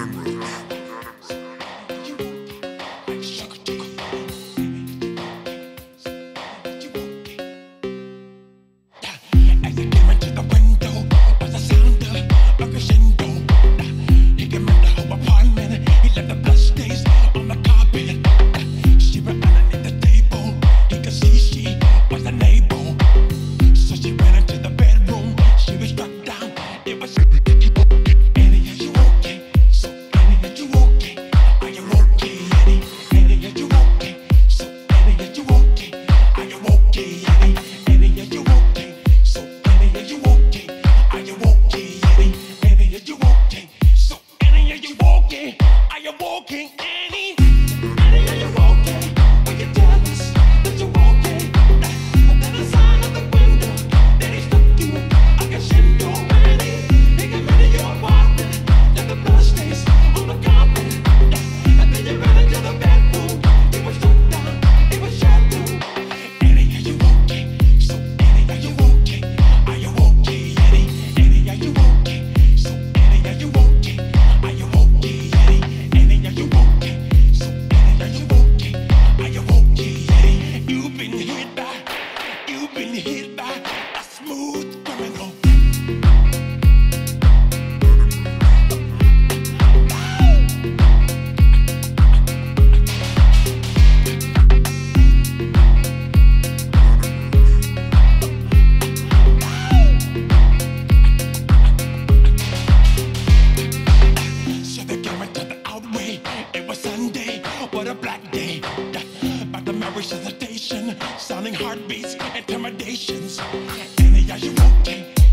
animal. heartbeats, intimidations. Any you won't